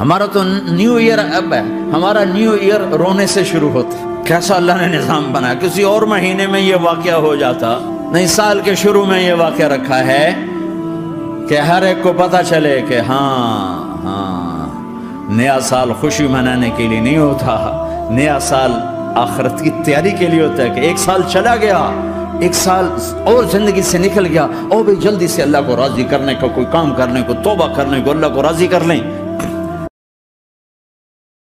हमारा तो new year अब है। हमारा न्यू ईयर रोने से शुरू होता कैसा अल्लाह ने निज़ाम बनाया? किसी और महीने में ये वाक़ हो जाता। नहीं, साल के शुरू में ये वाक़ रखा है कि हर एक को पता चले कि हाँ हाँ नया साल खुशी मनाने के लिए नहीं होता। नया साल आखरत की तैयारी के लिए होता है कि एक साल चला गया, एक साल और ज़िंदगी से निकल गया। और भी जल्दी से अल्लाह को राज़ी करने का, कोई काम करने को, तोबा करने को अल्लाह को राज़ी कर लें।